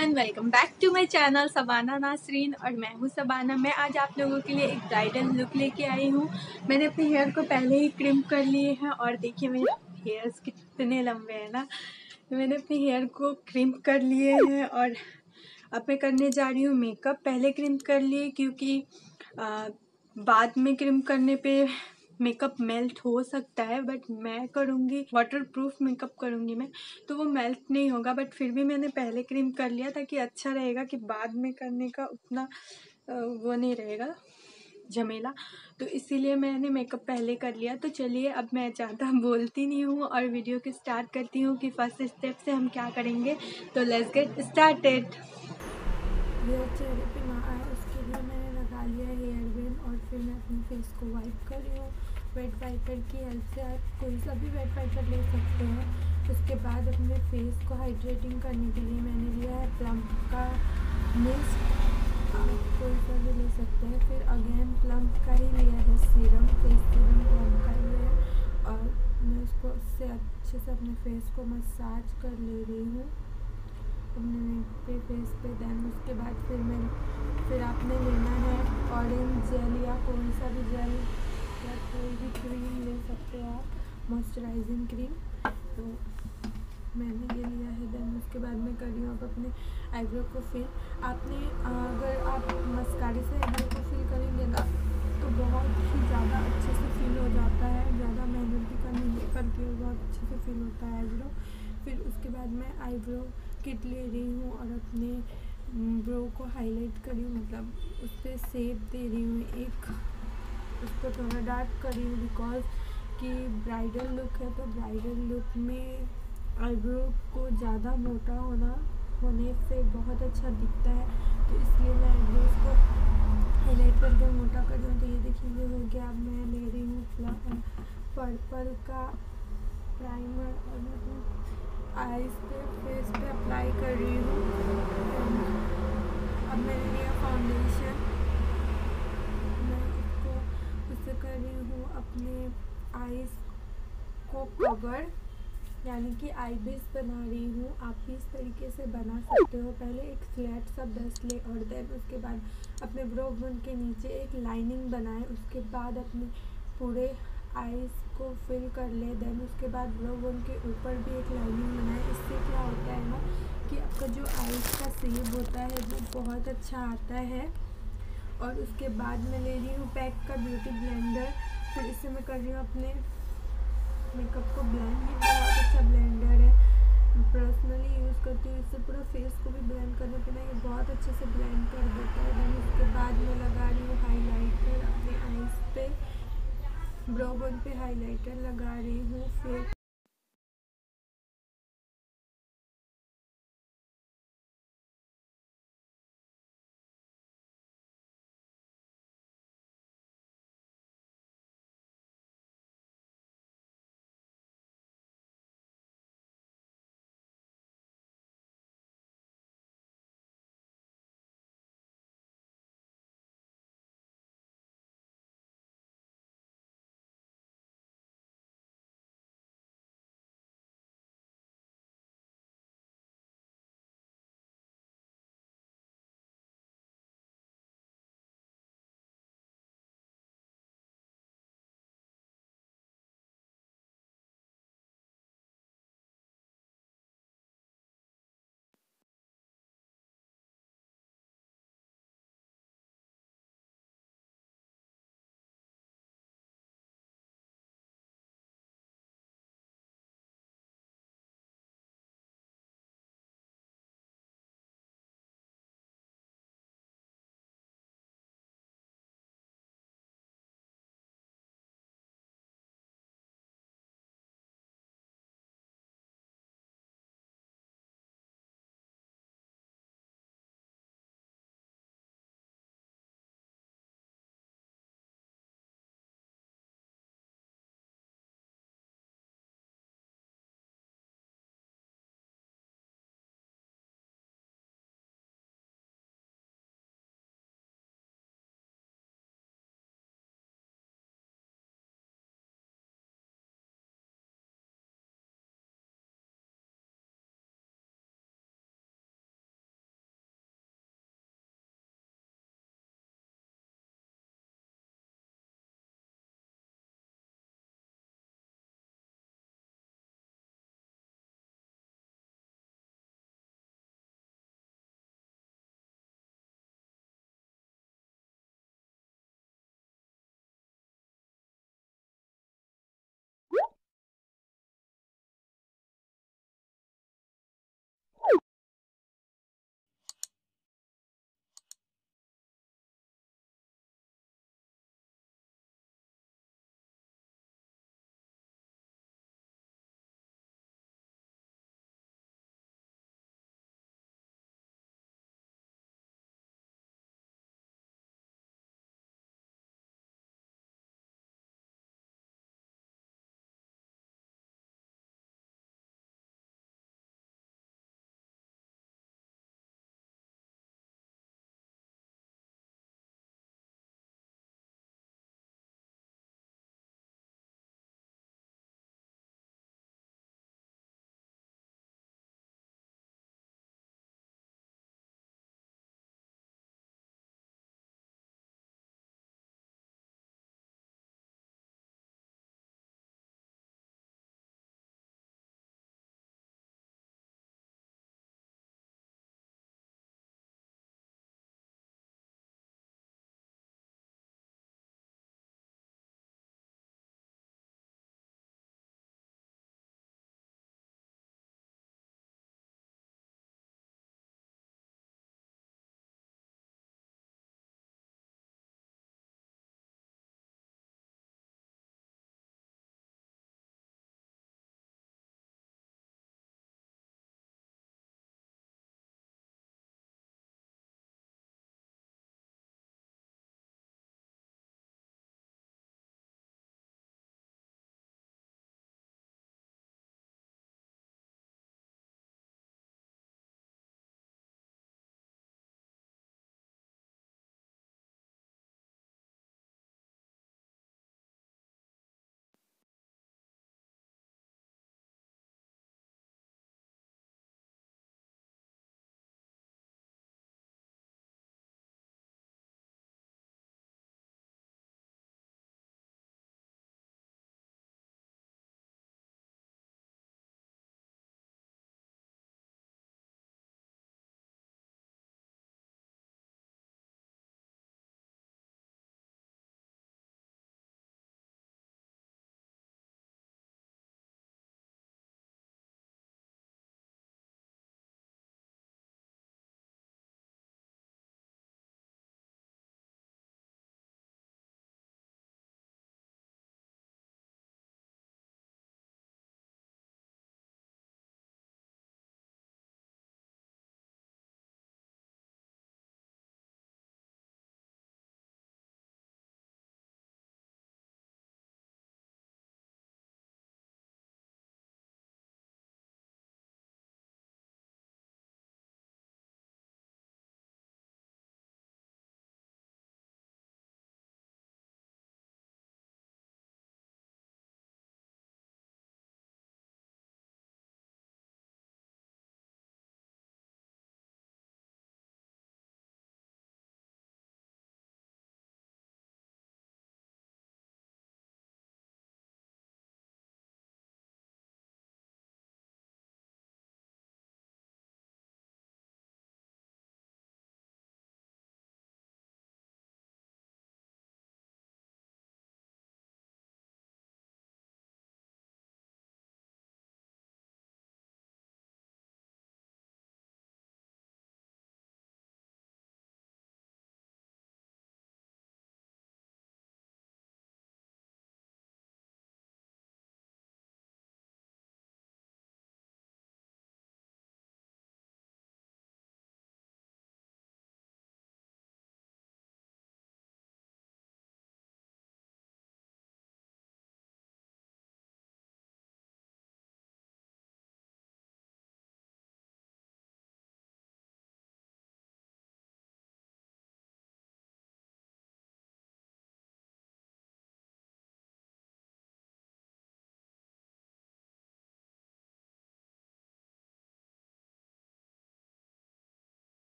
Everyone welcome back to my channel Sabana Nasreen और मैं हूँ सबाना मैं आज आप लोगों के लिए एक ब्राइडल लुक लेके आई हूँ। मैंने अपने हेयर को पहले ही क्रिम कर लिए हैं और देखिए मेरे हेयर्स कितने लंबे हैं ना। मैंने अपने हेयर को क्रिम कर लिए हैं और अब मैं करने जा रही हूँ मेकअप पहले क्रिम कर लिए क्योंकि आ, बाद में क्रिम करने पे मेकअप मेल्ट हो सकता है बट मैं करूँगी वाटर प्रूफ मेकअप करूँगी मैं तो वो मेल्ट नहीं होगा बट फिर भी मैंने पहले क्रीम कर लिया ताकि अच्छा रहेगा कि बाद में करने का उतना वो नहीं रहेगा, झमेला। तो इसीलिए मैंने मेकअप पहले कर लिया। तो चलिए, अब मैं ज़्यादा बोलती नहीं हूँ और वीडियो की स्टार्ट करती हूँ कि फ़र्स्ट स्टेप से हम क्या करेंगे। तो लेट्स गेट स्टार्टेड अपने फेस को वाइप कर रही हूँ। वेट वाइपर की हेल्प से आप कोई सा भी वेट वाइपर ले सकते हैं। उसके बाद अपने फेस को हाइड्रेटिंग करने के लिए मैंने लिया है प्लम का मिस्ट आप कोई सा भी ले सकते हैं। फिर अगेन प्लम का ही लिया है सीरम फेस सीरम प्लम का ही है। और मैं उसको उससे अच्छे से अपने फेस को मसाज कर ले रही हूँ। अपने फेस पे देन उसके बाद फिर मैं फिर आपने लेना है ऑरेंज जेल या कोई सा भी जेल या कोई भी क्रीम ले सकते हो आप मॉइस्चराइजिंग क्रीम तो मैंने ये लिया है देन उसके बाद मैं कर रही हूँ आप अपने आईब्रो को फिल आपने, अगर आप मस्कारी से आईब्रो को फिल करेंगे ना तो बहुत ही ज़्यादा अच्छे से फील हो जाता है, ज़्यादा मेहनत भी करनी, करके बहुत अच्छे से फील होता है आईब्रो फिर उसके बाद मैं आईब्रो किट ले रही हूँ और अपने ब्रो को हाईलाइट करी हूँ। मतलब उस पर सेप दे रही हूँ एक। उसको थोड़ा डार्क करी हूँ बिकॉज़ कि ब्राइडल लुक है तो ब्राइडल लुक में आईब्रो को ज़्यादा मोटा होना, होने से बहुत अच्छा दिखता है। तो इसलिए मैं आईब्रोज को हाईलाइट करके मोटा कर दूँ तो ये देखिए, ये हो गया अब मैं ले रही हूँ पर्पल का प्राइमर और मैं आईज पे फेस पे अप्लाई कर रही हूँ। अब मैंने लिया फाउंडेशन मैं इसको उससे कर रही हूँ अपने आईज को कवर यानी कि आई बेस बना रही हूँ। आप भी इस तरीके से बना सकते हो। पहले एक फ्लैट सा ब्रश ले और देन उसके बाद अपने ब्रो बन के नीचे एक लाइनिंग बनाए। उसके बाद अपने पूरे आईज को फिल कर ले देन उसके बाद ब्रो बन के ऊपर भी एक लाइनिंग बनाए। इससे क्या होता है ना कि आपका जो आईज का सेब होता है, वो बहुत अच्छा आता है। और उसके बाद मैं ले रही हूँ पैक का ब्यूटी ब्लेंडर फिर इससे मैं कर रही हूँ अपने मेकअप को ब्लेंड ये बहुत अच्छा ब्लेंडर है। पर्सनली यूज़ करती हूँ, इससे पूरा फेस को भी ब्लेंड करने पे ना ये बहुत अच्छे से ब्लेंड कर देता है। देन उसके बाद मैं लगा रही हूँ हाईलाइटर अपने आईज पे। ब्रो पे हाइलाइटर लगा रही हूँ फिर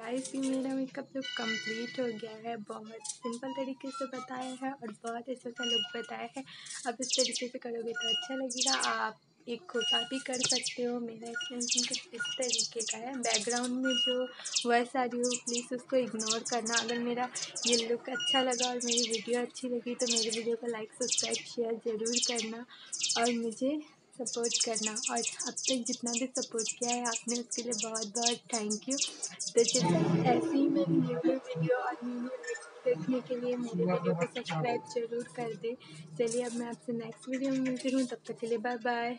गाइस ये मेरा मेकअप लुक कंप्लीट हो गया है, बहुत सिंपल तरीके से बताया है और बहुत अच्छा सा लुक बताया है। अब इस तरीके से करोगे तो अच्छा लगेगा। आप एक खोपा भी कर सकते हो। मेरा एक्सटेंशन कुछ इस तरीके का है। बैकग्राउंड में जो वॉइस आ रही हो प्लीज़ उसको इग्नोर करना। अगर मेरा ये लुक अच्छा लगा और मेरी वीडियो अच्छी लगी तो मेरे वीडियो को लाइक सब्सक्राइब शेयर ज़रूर करना। और मुझे सपोर्ट करना और अब तक जितना भी सपोर्ट किया है आपने उसके लिए बहुत बहुत थैंक यू तो जैसे ऐसे ही मैं न्यू न्यू वीडियो और न्यू न्यू देखने के लिए मेरे वीडियो को सब्सक्राइब ज़रूर कर दें. चलिए अब मैं आपसे नेक्स्ट वीडियो में मिलती हूँ. तब तक के लिए बाय बाय